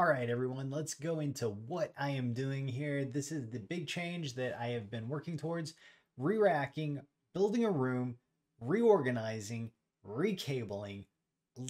All right, everyone, let's go into what I am doing here. This is the big change that I have been working towards re-racking, building a room, reorganizing, recabling,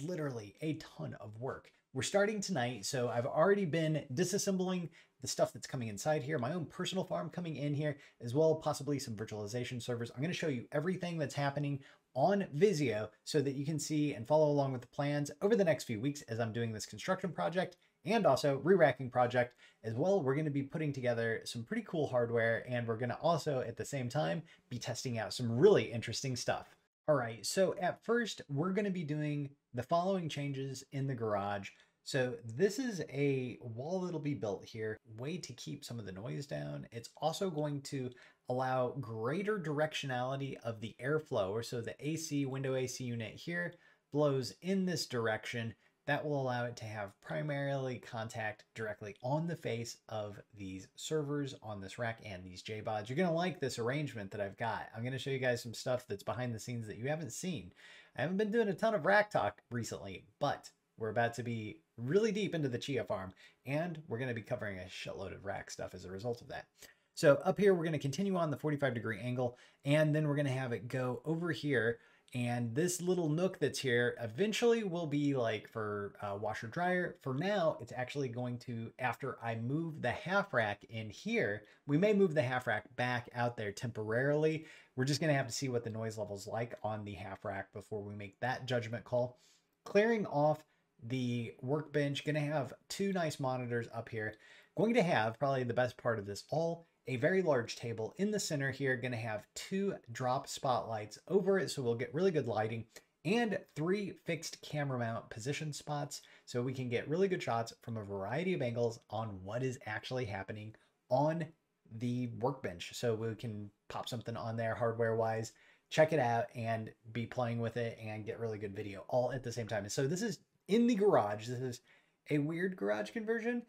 literally a ton of work. We're starting tonight, so I've already been disassembling the stuff that's coming inside here, my own personal farm coming in here, as well possibly some virtualization servers. I'm going to show you everything that's happening on Visio so that you can see and follow along with the plans over the next few weeks as I'm doing this construction project and also re-racking project as well. We're going to be putting together some pretty cool hardware and we're going to also at the same time be testing out some really interesting stuff. All right, so at first we're going to be doing the following changes in the garage. So this is a wall that'll be built here, way to keep some of the noise down. It's also going to allow greater directionality of the airflow, or so the AC, window AC unit here blows in this direction that will allow it to have primarily contact directly on the face of these servers on this rack and these JBODs. You're going to like this arrangement that I've got. I'm going to show you guys some stuff that's behind the scenes that you haven't seen. I haven't been doing a ton of rack talk recently, but we're about to be really deep into the Chia farm, and we're going to be covering a shitload of rack stuff as a result of that. So up here, we're going to continue on the 45 degree angle, and then we're going to have it go over here and this little nook that's here eventually will be like for uh, washer dryer. For now, it's actually going to, after I move the half rack in here, we may move the half rack back out there temporarily. We're just gonna have to see what the noise level's like on the half rack before we make that judgment call. Clearing off the workbench, gonna have two nice monitors up here. Going to have probably the best part of this all a very large table in the center here, going to have two drop spotlights over it, so we'll get really good lighting, and three fixed camera mount position spots, so we can get really good shots from a variety of angles on what is actually happening on the workbench. So we can pop something on there hardware-wise, check it out, and be playing with it and get really good video all at the same time. And so this is in the garage. This is a weird garage conversion.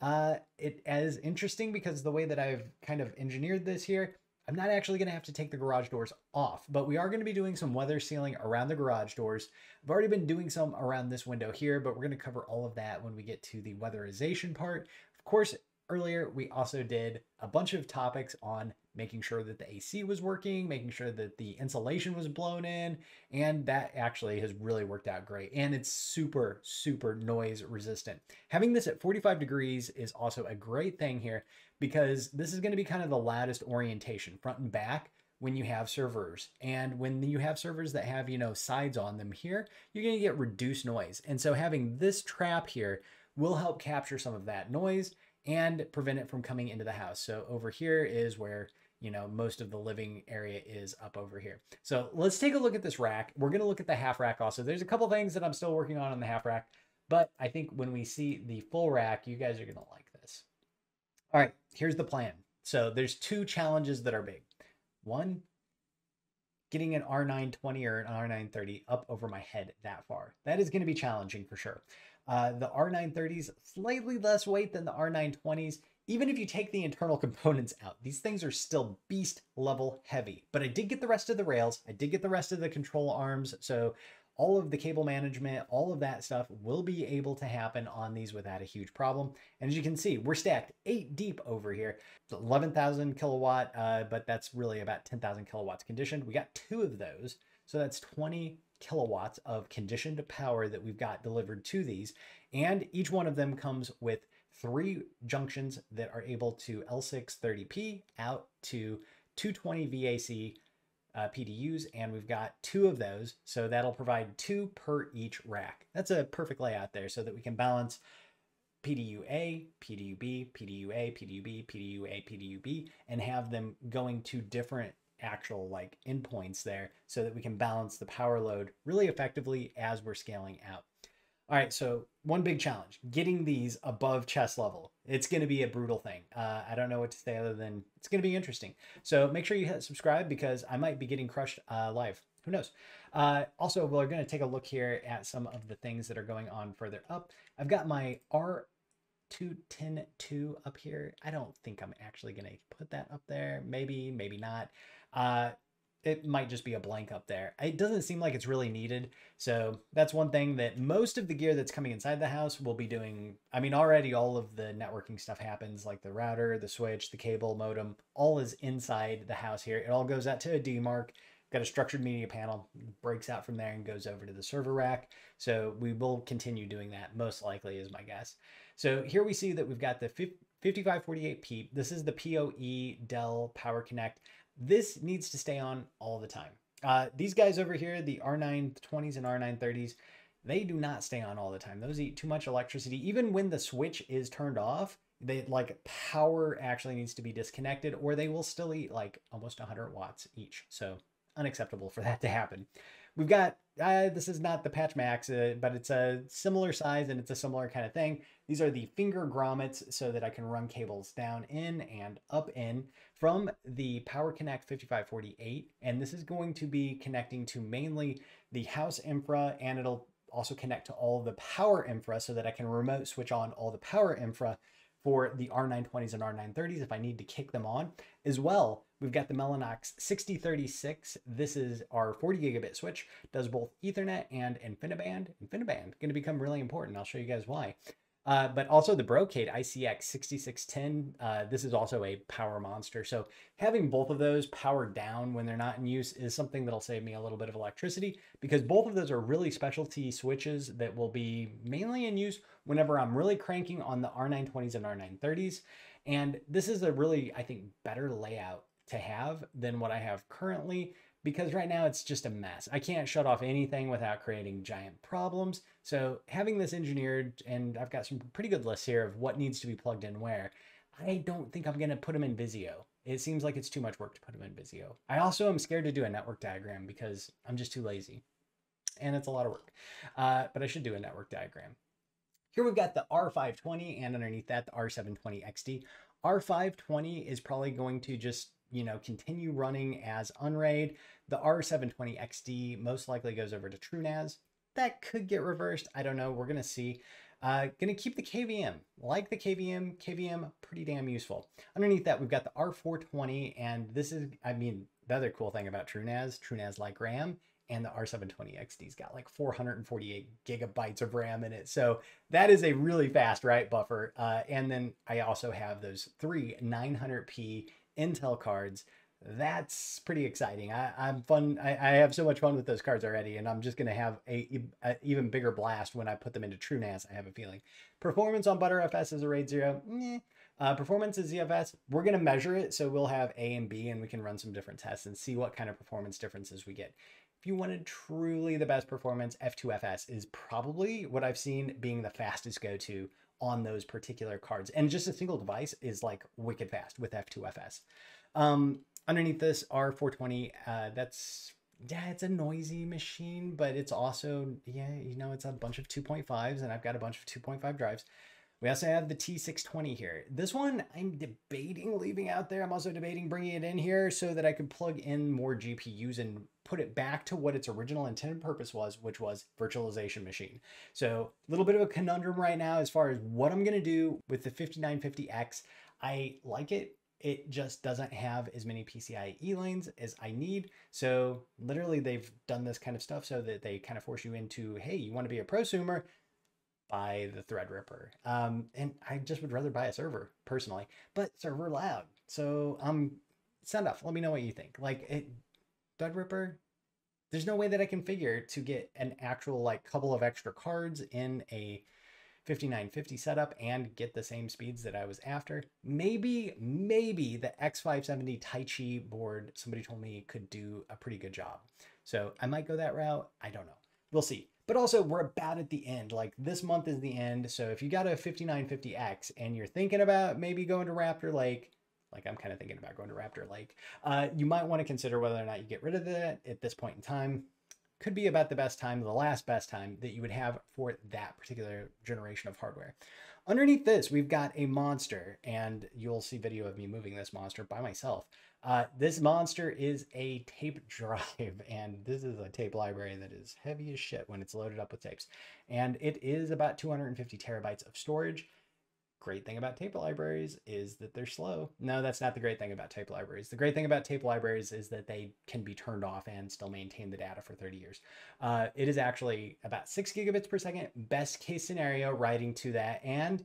Uh, it is interesting because the way that I've kind of engineered this here, I'm not actually going to have to take the garage doors off, but we are going to be doing some weather sealing around the garage doors. I've already been doing some around this window here, but we're going to cover all of that when we get to the weatherization part. Of course, earlier we also did a bunch of topics on making sure that the AC was working, making sure that the insulation was blown in, and that actually has really worked out great. And it's super, super noise resistant. Having this at 45 degrees is also a great thing here because this is gonna be kind of the lattice orientation, front and back, when you have servers. And when you have servers that have, you know, sides on them here, you're gonna get reduced noise. And so having this trap here will help capture some of that noise and prevent it from coming into the house. So over here is where you know, most of the living area is up over here. So let's take a look at this rack. We're going to look at the half rack also. There's a couple things that I'm still working on on the half rack, but I think when we see the full rack, you guys are going to like this. All right, here's the plan. So there's two challenges that are big. One, getting an R920 or an R930 up over my head that far. That is going to be challenging for sure. Uh, the R930s, slightly less weight than the R920s even if you take the internal components out, these things are still beast level heavy. But I did get the rest of the rails. I did get the rest of the control arms. So all of the cable management, all of that stuff will be able to happen on these without a huge problem. And as you can see, we're stacked eight deep over here. 11,000 kilowatt, uh, but that's really about 10,000 kilowatts conditioned. We got two of those. So that's 20 kilowatts of conditioned power that we've got delivered to these. And each one of them comes with three junctions that are able to L630P out to 220 VAC uh, PDUs, and we've got two of those. So that'll provide two per each rack. That's a perfect layout there so that we can balance PDU-A, PDU-B, PDU-A, PDU-B, PDU-A, PDU-B, and have them going to different actual like endpoints there so that we can balance the power load really effectively as we're scaling out. All right, so one big challenge getting these above chest level. It's going to be a brutal thing. Uh, I don't know what to say other than it's going to be interesting. So make sure you hit subscribe because I might be getting crushed uh, live. Who knows? Uh, also, we're going to take a look here at some of the things that are going on further up. I've got my R2102 up here. I don't think I'm actually going to put that up there. Maybe, maybe not. It might just be a blank up there. It doesn't seem like it's really needed. So that's one thing that most of the gear that's coming inside the house will be doing. I mean, already all of the networking stuff happens like the router, the switch, the cable, modem, all is inside the house here. It all goes out to a DMARC. Got a structured media panel, breaks out from there and goes over to the server rack. So we will continue doing that, most likely, is my guess. So here we see that we've got the 5548P. This is the PoE Dell Power Connect. This needs to stay on all the time. Uh, these guys over here, the R920s and R930s, they do not stay on all the time. Those eat too much electricity. Even when the switch is turned off, they like power actually needs to be disconnected or they will still eat like almost 100 watts each. So unacceptable for that to happen. We've got, uh, this is not the Patch Max, uh, but it's a similar size and it's a similar kind of thing. These are the finger grommets so that I can run cables down in and up in from the Power Connect 5548. And this is going to be connecting to mainly the house infra and it'll also connect to all the power infra so that I can remote switch on all the power infra for the R920s and R930s if I need to kick them on. As well, we've got the Mellanox 6036. This is our 40 gigabit switch, does both Ethernet and InfiniBand. InfiniBand going to become really important. I'll show you guys why. Uh, but also the Brocade ICX 6610. Uh, this is also a power monster. So having both of those powered down when they're not in use is something that'll save me a little bit of electricity because both of those are really specialty switches that will be mainly in use whenever I'm really cranking on the R920s and R930s. And this is a really, I think, better layout to have than what I have currently because right now it's just a mess. I can't shut off anything without creating giant problems. So having this engineered, and I've got some pretty good lists here of what needs to be plugged in where, I don't think I'm to put them in Visio. It seems like it's too much work to put them in Visio. I also am scared to do a network diagram because I'm just too lazy. And it's a lot of work. Uh, but I should do a network diagram. Here we've got the R520 and underneath that the R720 XD. R520 is probably going to just you know, continue running as Unraid. The R720 XD most likely goes over to TrueNAS. That could get reversed. I don't know. We're going to see. Uh, going to keep the KVM. Like the KVM, KVM, pretty damn useful. Underneath that, we've got the R420, and this is, I mean, the other cool thing about TrueNAS, TrueNAS like RAM, and the R720 XD's got like 448 gigabytes of RAM in it. So that is a really fast write buffer. Uh, and then I also have those three 900p Intel cards. That's pretty exciting. I, am fun. I, I, have so much fun with those cards already, and I'm just going to have a, a, even bigger blast when I put them into TrueNAS. I have a feeling. Performance on ButterFS is a RAID 0. Eh. Uh, performance is ZFS. We're going to measure it, so we'll have A and B, and we can run some different tests and see what kind of performance differences we get. If you wanted truly the best performance, F2FS is probably what I've seen being the fastest go-to on those particular cards. And just a single device is like wicked fast with F2FS. Um, underneath this R420, uh, that's, yeah, it's a noisy machine, but it's also, yeah, you know, it's a bunch of 2.5s and I've got a bunch of 2.5 drives. We also have the T620 here. This one I'm debating leaving out there. I'm also debating bringing it in here so that I could plug in more GPUs and put it back to what its original intended purpose was, which was virtualization machine. So a little bit of a conundrum right now as far as what I'm to do with the 5950X. I like it. It just doesn't have as many PCIe lanes as I need. So literally they've done this kind of stuff so that they kind of force you into, hey, you want to be a prosumer? buy the Threadripper. Um, and I just would rather buy a server personally, but server loud. So um, send off. Let me know what you think. Like it, Threadripper, there's no way that I can figure to get an actual like couple of extra cards in a 5950 setup and get the same speeds that I was after. Maybe, maybe the X570 Taichi board, somebody told me could do a pretty good job. So I might go that route. I don't know. We'll see. But also, we're about at the end. Like this month is the end. So if you got a 5950X and you're thinking about maybe going to Raptor Lake, like I'm kind of thinking about going to Raptor Lake, uh, you might want to consider whether or not you get rid of that at this point in time. Could be about the best time, the last best time that you would have for that particular generation of hardware. Underneath this, we've got a monster, and you'll see video of me moving this monster by myself. Uh, this monster is a tape drive, and this is a tape library that is heavy as shit when it's loaded up with tapes. And it is about 250 terabytes of storage. Great thing about tape libraries is that they're slow. No, that's not the great thing about tape libraries. The great thing about tape libraries is that they can be turned off and still maintain the data for 30 years. Uh, it is actually about six gigabits per second, best case scenario, writing to that. And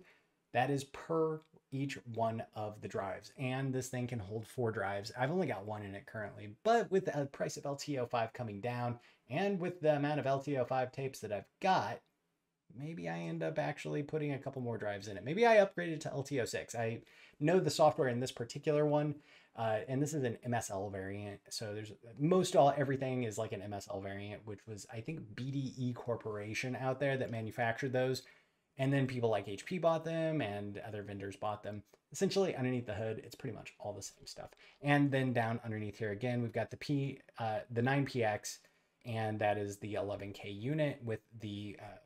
that is per each one of the drives. And this thing can hold four drives. I've only got one in it currently, but with the price of LTO5 coming down and with the amount of LTO5 tapes that I've got, maybe I end up actually putting a couple more drives in it. Maybe I upgraded to LTO6. I know the software in this particular one, uh, and this is an MSL variant. So there's most all everything is like an MSL variant, which was I think BDT Corporation out there that manufactured those. And then people like HP bought them and other vendors bought them. Essentially, underneath the hood, it's pretty much all the same stuff. And then down underneath here again, we've got the P, uh, the 9PX, and that is the 11K unit with the uh,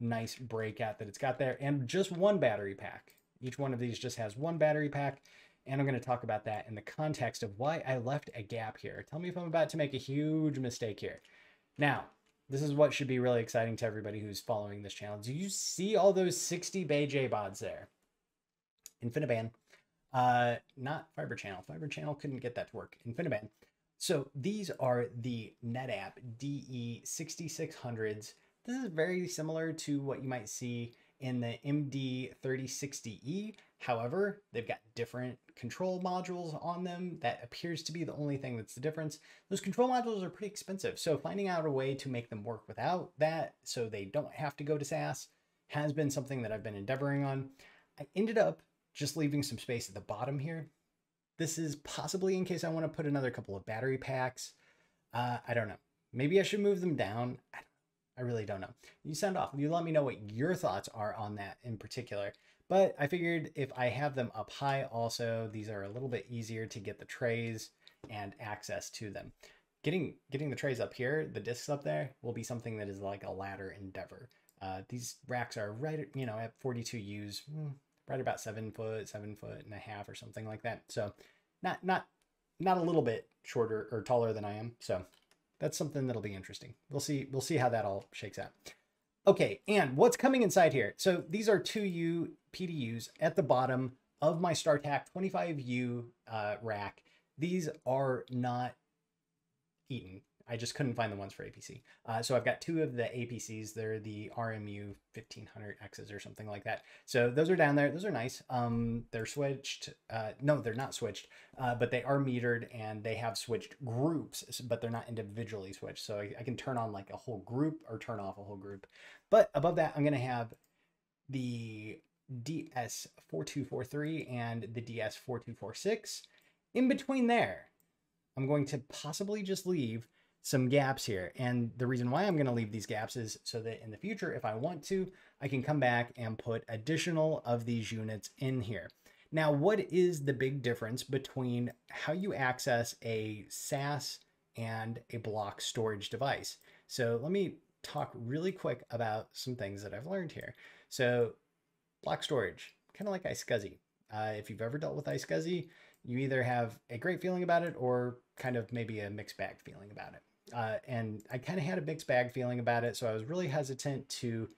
nice breakout that it's got there and just one battery pack. Each one of these just has one battery pack. And I'm going to talk about that in the context of why I left a gap here. Tell me if I'm about to make a huge mistake here. Now, this is what should be really exciting to everybody who's following this channel. Do you see all those 60 Bay JBODs there? InfiniBand. Uh, not Fiber Channel. Fiber Channel couldn't get that to work. InfiniBand. So these are the NetApp DE6600s this is very similar to what you might see in the MD3060E. However, they've got different control modules on them. That appears to be the only thing that's the difference. Those control modules are pretty expensive. So finding out a way to make them work without that so they don't have to go to SAS has been something that I've been endeavoring on. I ended up just leaving some space at the bottom here. This is possibly in case I want to put another couple of battery packs. Uh, I don't know. Maybe I should move them down. I I really don't know. You sound off. You let me know what your thoughts are on that in particular. But I figured if I have them up high also, these are a little bit easier to get the trays and access to them. Getting getting the trays up here, the discs up there, will be something that is like a ladder endeavor. Uh, these racks are right, you know, at 42 U's, hmm, right about seven foot, seven foot and a half or something like that. So not not not a little bit shorter or taller than I am. So that's something that'll be interesting. We'll see. We'll see how that all shakes out. Okay, and what's coming inside here? So these are 2U PDUs at the bottom of my StarTech 25U uh, rack. These are not Eaton. I just couldn't find the ones for APC. Uh, so I've got two of the APCs. They're the RMU 1500Xs or something like that. So those are down there. Those are nice. Um, they're switched. Uh, no, they're not switched, uh, but they are metered and they have switched groups, but they're not individually switched. So I, I can turn on like a whole group or turn off a whole group. But above that, I'm going to have the DS4243 and the DS4246. In between there, I'm going to possibly just leave some gaps here. And the reason why I'm going to leave these gaps is so that in the future, if I want to, I can come back and put additional of these units in here. Now, what is the big difference between how you access a SAS and a block storage device? So let me talk really quick about some things that I've learned here. So block storage, kind of like iSCSI. Uh, if you've ever dealt with iSCSI, you either have a great feeling about it or kind of maybe a mixed bag feeling about it. Uh, and I kind of had a mixed bag feeling about it. So I was really hesitant to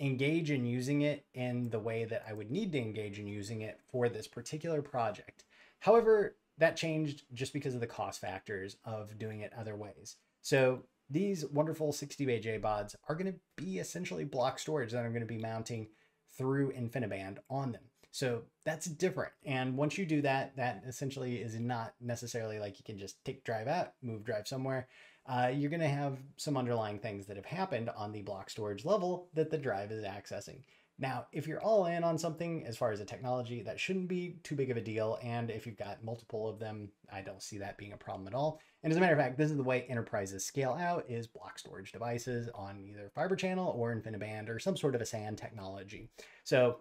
engage in using it in the way that I would need to engage in using it for this particular project. However, that changed just because of the cost factors of doing it other ways. So these wonderful 60 bay JBODs are going to be essentially block storage that I'm going to be mounting through InfiniBand on them. So that's different. And once you do that, that essentially is not necessarily like you can just take drive out, move drive somewhere uh, you're going to have some underlying things that have happened on the block storage level that the drive is accessing. Now, if you're all in on something as far as a technology, that shouldn't be too big of a deal. And if you've got multiple of them, I don't see that being a problem at all. And as a matter of fact, this is the way enterprises scale out is block storage devices on either fiber channel or InfiniBand or some sort of a SAN technology. So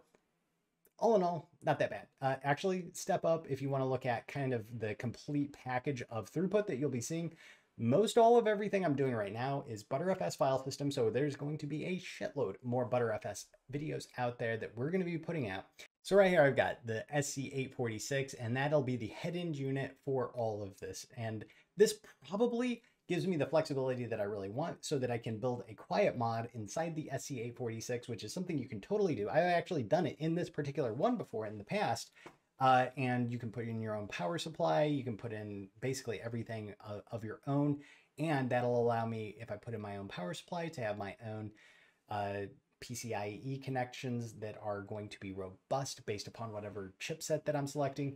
all in all, not that bad. Uh, actually, step up if you want to look at kind of the complete package of throughput that you'll be seeing. Most all of everything I'm doing right now is ButterFS file system, so there's going to be a shitload more ButterFS videos out there that we're going to be putting out. So right here I've got the SC846, and that'll be the head end unit for all of this. And this probably gives me the flexibility that I really want so that I can build a quiet mod inside the SC846, which is something you can totally do. I've actually done it in this particular one before in the past. Uh, and you can put in your own power supply. You can put in basically everything of, of, your own. And that'll allow me, if I put in my own power supply, to have my own uh, PCIe connections that are going to be robust based upon whatever chipset that I'm selecting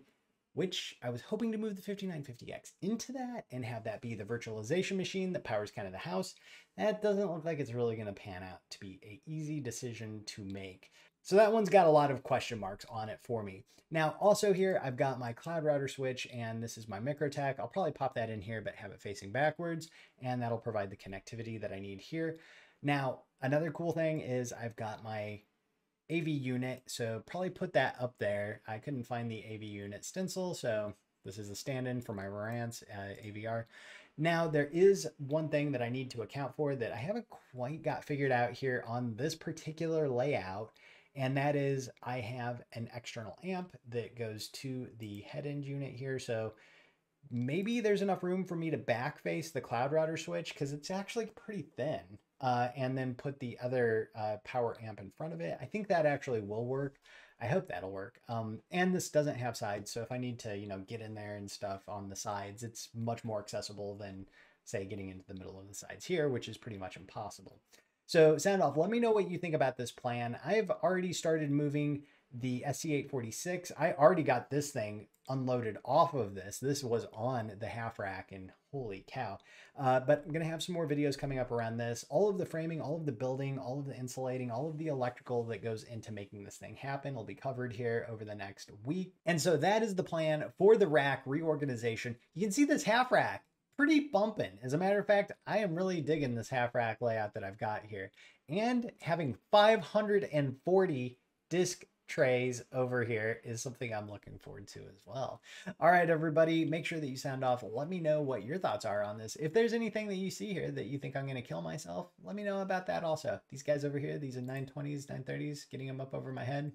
which I was hoping to move the 5950X into that and have that be the virtualization machine that powers kind of the house. That doesn't look like it's really going to pan out to be a easy decision to make. So that one's got a lot of question marks on it for me. Now, also here, I've got my cloud router switch and this is my MikroTik. I'll probably pop that in here, but have it facing backwards and that'll provide the connectivity that I need here. Now, another cool thing is I've got my AV unit. So probably put that up there. I couldn't find the AV unit stencil. So this is a stand-in for my Marantz uh, AVR. Now there is one thing that I need to account for that I haven't quite got figured out here on this particular layout. And that is I have an external amp that goes to the head end unit here. So maybe there's enough room for me to back face the cloud router switch because it's actually pretty thin uh, and then put the other uh, power amp in front of it. I think that actually will work. I hope that'll work. Um, and this doesn't have sides, so if I need to, you know, get in there and stuff on the sides, it's much more accessible than, say, getting into the middle of the sides here, which is pretty much impossible. So sound off, let me know what you think about this plan. I've already started moving the SC846. I already got this thing unloaded off of this. This was on the half rack and holy cow. Uh, but I'm going to have some more videos coming up around this. All of the framing, all of the building, all of the insulating, all of the electrical that goes into making this thing happen will be covered here over the next week. And so that is the plan for the rack reorganization. You can see this half rack pretty bumping. As a matter of fact, I am really digging this half rack layout that I've got here. And having 540 disc trays over here is something I'm looking forward to as well. All right, everybody, make sure that you sound off. Let me know what your thoughts are on this. If there's anything that you see here that you think I'm going to kill myself, let me know about that also. These guys over here, these are 920s, 930s, getting them up over my head.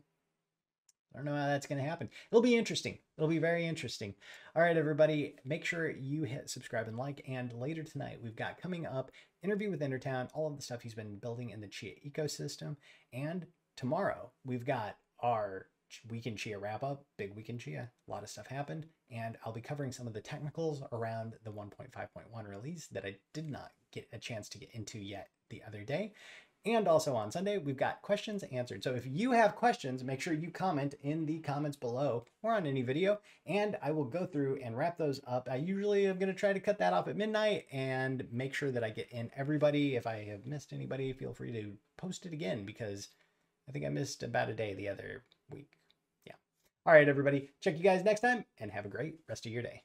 I don't know how that's going to happen. It'll be interesting. It'll be very interesting. All right, everybody, make sure you hit subscribe and like. And later tonight, we've got coming up interview with Intertown, all of the stuff he's been building in the Chia ecosystem. And tomorrow, we've got our weekend Chia wrap up, big weekend Chia, a lot of stuff happened, and I'll be covering some of the technicals around the 1.5.1 release that I did not get a chance to get into yet the other day. And also on Sunday, we've got questions answered. So if you have questions, make sure you comment in the comments below or on any video, and I will go through and wrap those up. I usually am going to try to cut that off at midnight and make sure that I get in everybody. If I have missed anybody, feel free to post it again because I think I missed about a day the other week. Yeah. All right, everybody. Check you guys next time and have a great rest of your day.